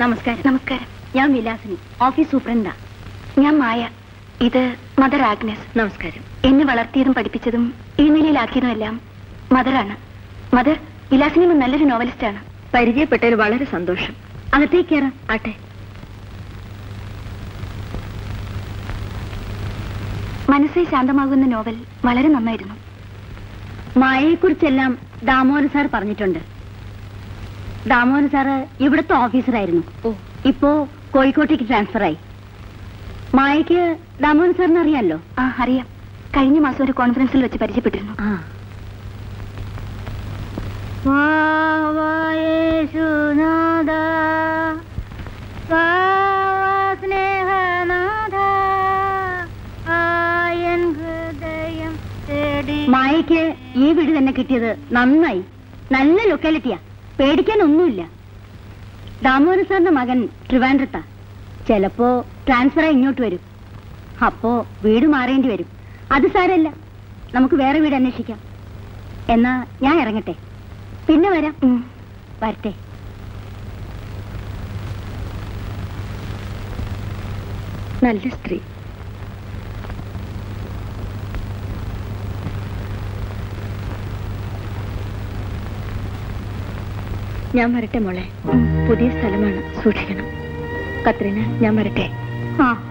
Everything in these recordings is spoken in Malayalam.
നമസ്കാരം. നമസ്കാരം. ഞാൻ വിലാസിനി ഓഫീസ് സൂപ്രണ്ടാ. ഞാൻ മായ. ഇത് മദർ ആഗ്നസ്. നമസ്കാരം. എന്നെ വളർത്തിയതും പഠിപ്പിച്ചതും ഈ നിലയിലാക്കിയതും എല്ലാം മദറാണ്. മദർ വിലാസിനി നല്ലൊരു നോവലിസ്റ്റ് ആണ് പരിചയപ്പെട്ടതിൽ വളരെ സന്തോഷം. അകത്തേക്ക് കയറാം ആട്ടെ. മനസ്സേ ശാന്തമാകുന്ന നോവൽ വളരെ നന്നായിരുന്നു. മായയെക്കുറിച്ചെല്ലാം ദാമോദർ സാർ പറഞ്ഞിട്ടുണ്ട്. ദാമോദരൻ സാറ് ഇവിടുത്തെ ഓഫീസറായിരുന്നു ഇപ്പോ കോഴിക്കോട്ടേക്ക് ട്രാൻസ്ഫർ ആയി. മായയ്ക്ക് ദാമോഹൻ സാറിന് അറിയാമല്ലോ ആ അറിയാം. കഴിഞ്ഞ മാസം ഒരു കോൺഫറൻസിൽ വെച്ച് പരിചയപ്പെട്ടിരുന്നു. ആ. മായയ്ക്ക് ഈ വീട് തന്നെ കിട്ടിയത് നന്നായി. നല്ല ലൊക്കാലിറ്റിയാ പേടിക്കാനൊന്നുമില്ല. ദാമോദര സാറിന്റെ മകൻ ട്രിവാൻഡ്രത്താ. ചിലപ്പോ ട്രാൻസ്ഫർ ആയി ഇങ്ങോട്ട് വരും. അപ്പോ വീട് മാറേണ്ടി വരും. അത് സാരല്ല. നമുക്ക് വേറെ വീട് അന്വേഷിക്കാം. എന്നാ ഞാൻ ഇറങ്ങട്ടെ. പിന്നെ വരാം. വരട്ടെ. നല്ല സ്ത്രീ. ഞാൻ വരട്ടെ മോളെ. പുതിയ സ്ഥലമാണ്. സൂക്ഷിക്കണം. കത്രീന ഞാൻ വരട്ടെ. ആ.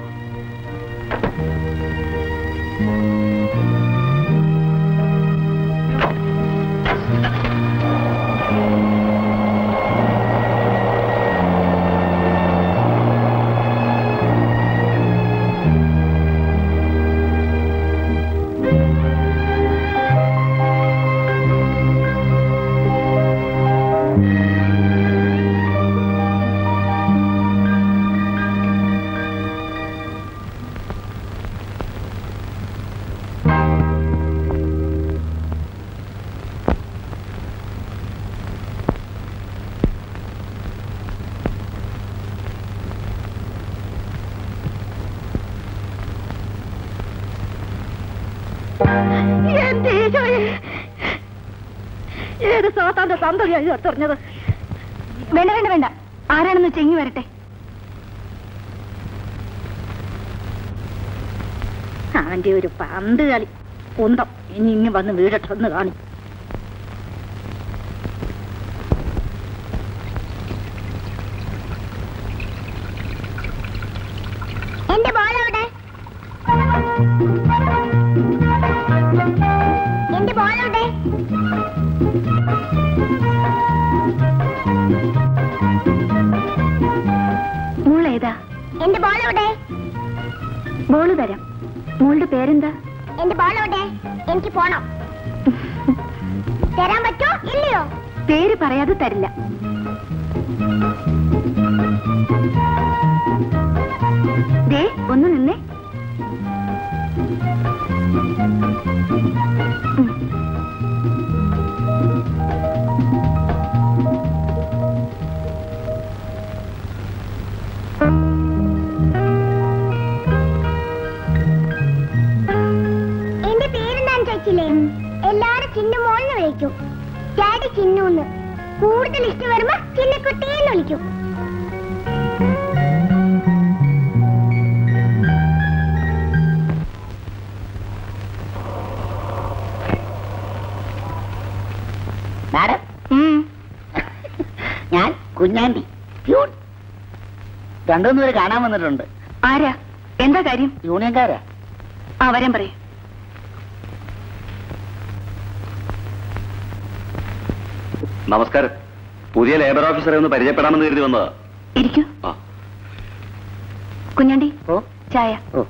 ഏത് സന്തതിയായി തന്തകയായി വേണ്ട വേണ്ട വേണ്ട. ആരാണെന്ന് ചെങ്ങി വരട്ടെ. അവന്റെ ഒരു പന്ത് കളി. കുന്തം. ഇനി ഇങ്ങ് വന്ന് വീടട്ടൊന്ന് കാണി. എവിടെ ബോൾ തരാം മോളുടെ പേരെന്താ? എന്റെ ബോൾ എനിക്ക് പോണം. തരാൻ പറ്റോ? ഇല്ലയോ? പേര് പറയാതെ തരില്ല. ദേ ഒന്ന് നിന്നേ. ചിന്നുന്ന്. കൂടുതൽ ഇഷ്ടം വരുമ്പോ ചിന്നക്കുട്ടിയെന്ന് വിളിക്കും. മാഡം? ഞാൻ കുഞ്ഞാണ്ടി. രണ്ടുമൂന്ന് പേര് കാണാൻ വന്നിട്ടുണ്ട്. ആരാ? എന്താ കാര്യം? യൂണിയൻകാരാ. ആ വരാൻ പറയൂ. നമസ്കാരം. പുതിയ ലേബർ ഓഫീസറെ ഒന്ന് പരിചയപ്പെടാമെന്ന് കരുതി വന്നതാ. ഇരിക്കൂ. ആ. കുഞ്ഞാണ്ടി ഓ. ചായ. ഓ.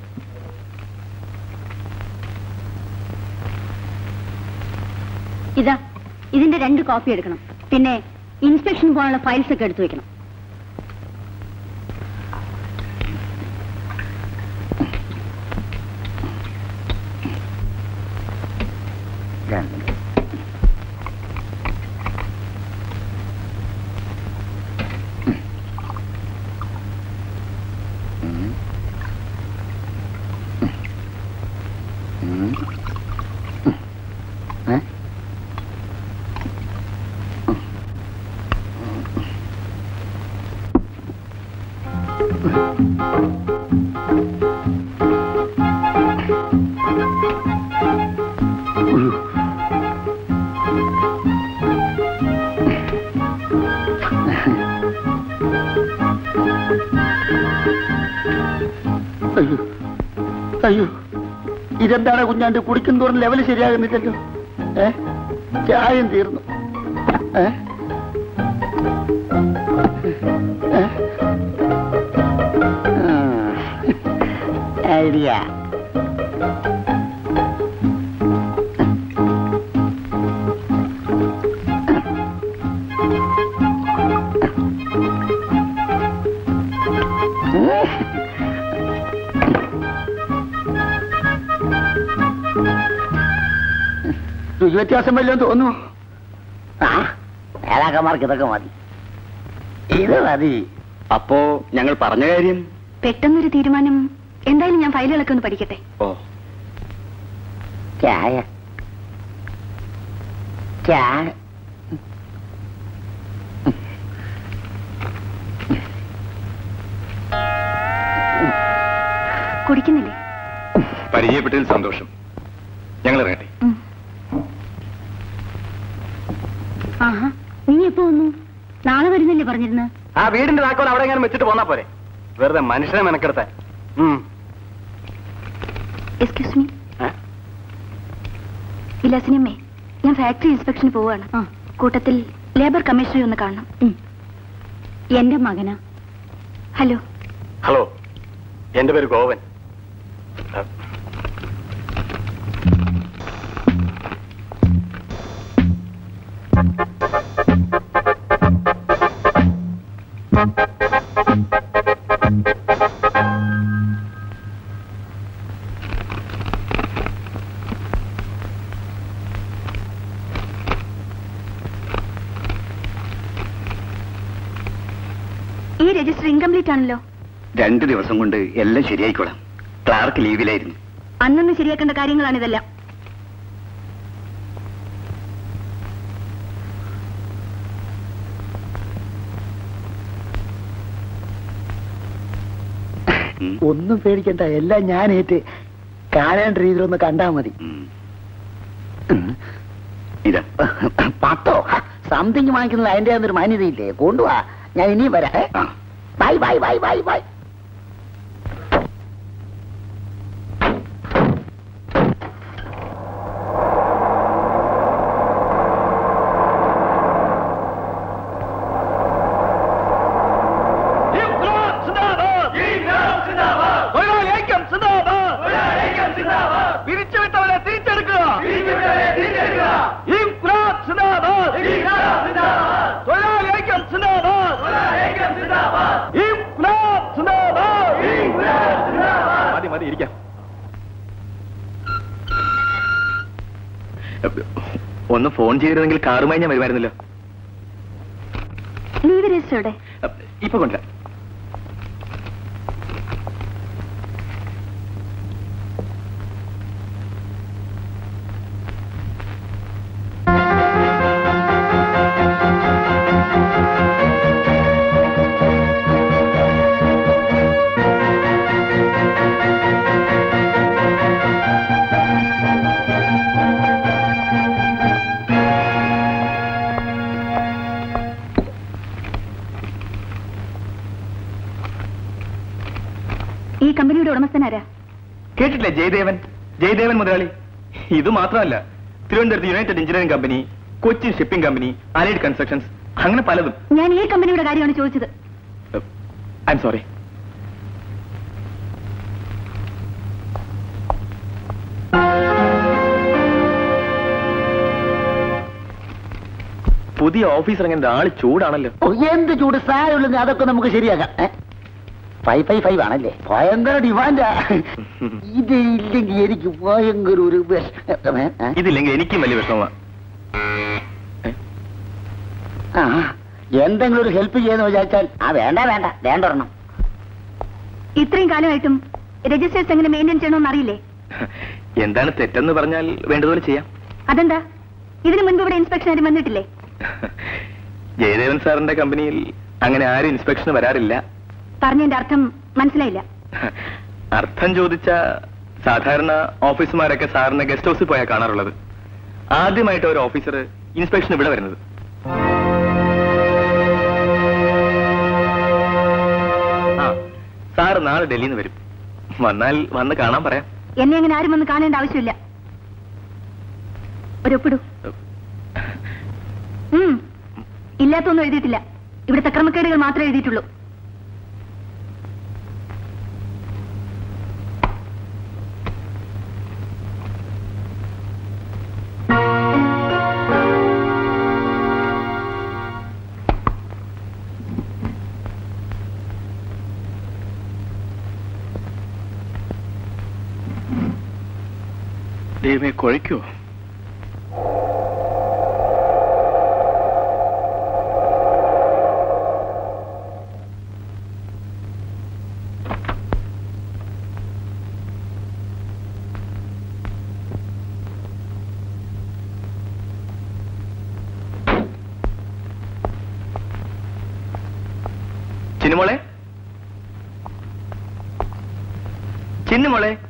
ഇതാ ഇതിന്റെ രണ്ട് കോപ്പി എടുക്കണം. പിന്നെ ഇൻസ്പെക്ഷൻ പോലുള്ള ഫയൽസ് ഒക്കെ എടുത്തു വെക്കണം. 哎呦！哎呦！ഇതെന്താണ് കുഞ്ഞാണ്ട് കുടിക്കും തോറും ലെവൽ ശരിയാകുന്നില്ലല്ലോ? ഏ? ചായം തീർന്നു. ഐഡിയ. രുചി വ്യത്യാസം വല്ലതും തോന്നുന്നു ആ നേതാക്കന്മാർക്ക് ഇതൊക്കെ മതി. ഇത് മതി. അപ്പോ ഞങ്ങൾ പറഞ്ഞ കാര്യം? പെട്ടെന്നൊരു തീരുമാനം. എന്തായാലും ഞാൻ ഫയലുകളൊക്കെ ഒന്ന് പഠിക്കട്ടെ. ഓ. ചായ. ചായ കുടിക്കുന്നില്ലേ? പരിചയപ്പെട്ടതിൽ സന്തോഷം. ഞങ്ങൾ ഇറങ്ങട്ടെ. ആ വീടിന്റെ താക്കോൽ അവിടെ എങ്ങനെ വെച്ചിട്ട് പോന്നാ പോരെ. വെറുതെ മനുഷ്യനെ മെനക്കെടുത്ത എക്സ്ക്യൂസ് മീ വിലാസിനിയമ്മേ ഞാൻ ഫാക്ടറി ഇൻസ്പെക്ഷന് പോവാണ് ആ. കൂട്ടത്തിൽ ലേബർ കമ്മീഷണറെ ഒന്ന് കാണണം. എന്റെ മകന. ഹലോ. ഹലോ. എന്റെ പേര് ഗോവൻ. രജിസ്റ്റർ ഇൻകംപ്ലീറ്റ് ആണല്ലോ. രണ്ടു ദിവസം കൊണ്ട് എല്ലാം ശരിയായിക്കോളാം. ക്ലാർക്ക് ലീവിലായിരുന്നു. അന്നൊന്നും ശരിയാക്കേണ്ട കാര്യങ്ങളാണ് ഇതെല്ലാം. ഒന്നും പേടിക്കണ്ട എല്ലാം ഞാൻ ഏറ്റ്. കാണേണ്ട രീതിയിലൊന്ന് കണ്ടാ മതി. ഇതാ. പത്തോ സംതിങ് വാങ്ങിക്കുന്നത് അതിന്റെ ഒരു മാന്യതയില്ലേ? കൊണ്ടുവാ. ഞാൻ ഇനിയും വരാം. Bye bye bye bye bye. ഒന്ന് ഫോൺ ചെയ്തിരുന്നെങ്കിൽ കാറുമായി ഞാൻ വരുമായിരുന്നല്ലോ. ലീവ് രജിസ്റ്റർ എവിടെ? ഇപ്പൊ കൊണ്ടുവരാം. ഈ കമ്പനിയുടെ ഉടമസ്ഥനാരാ? കേട്ടില്ലേ ജയദേവൻ? ജയദേവൻ മുതലാളി. ഇത് മാത്രമല്ല തിരുവനന്തപുരത്ത് united engineering company Kochi shipping company allied constructions അങ്ങനെ പലതും. ഞാൻ ഈ കമ്പനിയുടെ കാര്യമാണ് ചോദിച്ചത്. ഐ എം സോറി പുതിയ ഓഫീസർ അങ്ങനെ ആൾ ചൂടാണല്ലോ എന്ത് ചൂട്? സാരമില്ല അതൊക്കെ നമുക്ക് ശരിയാക്കാം? ഫൈവ് ഫൈവ് ഫൈവ് ആണല്ലേ? ഭയങ്കര ഡിമാൻഡാ. ഇത് ഇല്ലെങ്കിൽ എനിക്ക് ഭയങ്കര ഒരു? ഇതില്ലെങ്കിൽ എനിക്കും വലിയ വിഷമമാണ് ആ എന്തെങ്കിലും ഒരു ഹെൽപ്പ് ചെയ്യുന്ന വിചാരിച്ചാൽ ആ വേണ്ട വേണ്ട വേണ്ട ഒരെണ്ണം. ഇത്രയും കാലമായിട്ടും രജിസ്റ്റേഴ്സ് എങ്ങനെ മെയിന്റെയിൻ ചെയ്യണമെന്ന് അറിയില്ലേ? എന്താണ് തെറ്റെന്ന് പറഞ്ഞാൽ വേണ്ടതുപോലെ ചെയ്യാം. അതെന്താ? ഇതിനു മുൻപ് ഇവിടെ ഇൻസ്പെക്ഷൻ ആരും വന്നിട്ടില്ലേ? ജയദേവൻ സാറിന്റെ കമ്പനിയിൽ അങ്ങനെ ആരും ഇൻസ്പെക്ഷൻ വരാറില്ല. പറഞ്ഞതിന്റെ അർത്ഥം മനസ്സിലായില്ല. അർത്ഥം ചോദിച്ച സാധാരണ ഓഫീസർമാരൊക്കെ സാറിന് ഗസ്റ്റ് ഹൗസിൽ പോയാൽ കാണാറുള്ളത്. ആദ്യമായിട്ട് ഒരു ഓഫീസർ ഇൻസ്പെക്ഷൻ ഇവിടെ വരുന്നത്. ആ സാറ് നാളെ ഡൽഹിയിൽ നിന്ന് വരും. വന്നാൽ വന്ന് കാണാൻ പറയാം. എന്നെ അങ്ങനെ ആരും വന്ന് കാണേണ്ട ആവശ്യമില്ല. ഒരു ഒപ്പിടൂ ഉം. ഇല്ലാത്തൊന്നും എഴുതിയിട്ടില്ല. ഇവിടുത്തെ ക്രമക്കേടുകൾ മാത്രമേ എഴുതിയിട്ടുള്ളൂ. ദൈവമേ കുഴയ്ക്കോ. ചിന്നുമോളെ? ചിന്നുമോളെ?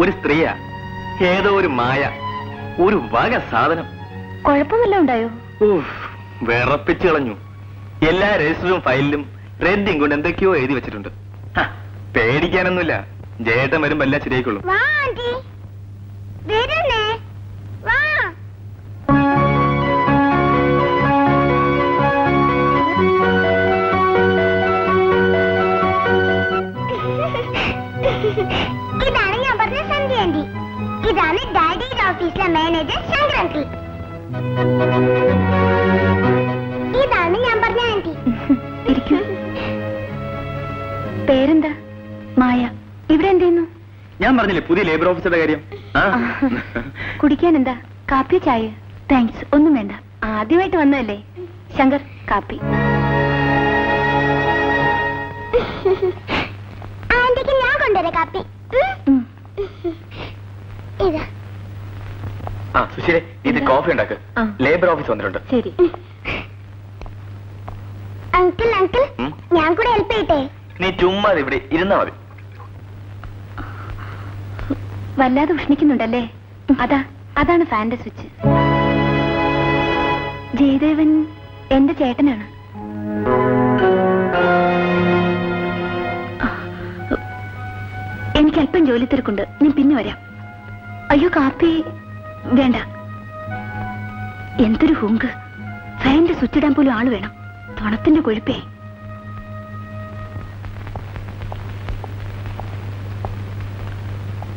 ഒരു സ്ത്രീയാ ഏതോ ഒരു മായ ഒരു വക സാധനം. കുഴപ്പമല്ല ഉണ്ടായോ? വിറപ്പിച്ചു കളഞ്ഞു. എല്ലാ രജിസ്റ്ററും ഫയലിലും റെഡിയും കൊണ്ട് എന്തൊക്കെയോ എഴുതി വെച്ചിട്ടുണ്ട്. പേടിക്കാനൊന്നുമില്ല. ജേട്ടൻ വരുമ്പോ എല്ലാം ശരിയായിക്കൊള്ളും പറഞ്ഞില്ലേ? പുതിയ ലേബർ ഓഫീസറുടെ കാര്യം? കുടിക്കാൻ എന്താ കാപ്പി ചായ? താങ്ക്സ് ഒന്നും വേണ്ട. ആദ്യമായിട്ട് വന്നതല്ലേ? ശങ്കർ കാപ്പി. ആന്റിക്ക് ഞാൻ കൊണ്ടുവരാം കാപ്പി. ഇതാ. ആ സുശീലെ ഇത് കോഫി ഉണ്ടാക്ക്. ലേബർ ഓഫീസ് വന്നിട്ടുണ്ട്. ശരി. അങ്കിൾ അങ്കിൾ ഞാൻ കൂടെ ഹെൽപ്പ് ചെയ്യട്ടെ? നീ ചുമ്മാ ഇവിടെ. ഇരുന്നാ മതി. വല്ലാതെ ഉഷ്ണിക്കുന്നുണ്ടല്ലേ അതാ അതാണ് ഫാന്റെ സ്വിച്ച്. ജയദേവൻ എന്റെ ചേട്ടനാണ്. എനിക്ക് അല്പം ജോലി തിരക്കുണ്ട്. ഞാൻ പിന്നെ വരാം. അയ്യോ കാപ്പി വേണ്ട. എന്തൊരു ഹുങ്ക്. ഫാന്റെ സ്വിച്ച് ഇടാൻ പോലും ആൾ വേണം. പണത്തിന്റെ കൊഴുപ്പേ.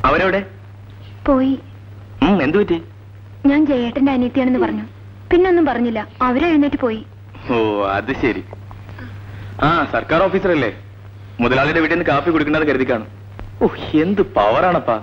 അവരെവിടെ പോയി. എന്തു പറ്റി? ഞാൻ ജയേട്ടന്റെ അനിയത്തിയാണെന്ന് പറഞ്ഞു. പിന്നൊന്നും പറഞ്ഞില്ല. അവരെ എഴുന്നേറ്റ് പോയി. ഓ അത് ശരി. ആ സർക്കാർ ഓഫീസറല്ലേ? മുതലാളിയുടെ വീട്ടിൽ നിന്ന് കാപ്പി കുടിക്കണ്ടെന്ന് കരുതി കാണും ഓ എന്ത് പവറാണപ്പാ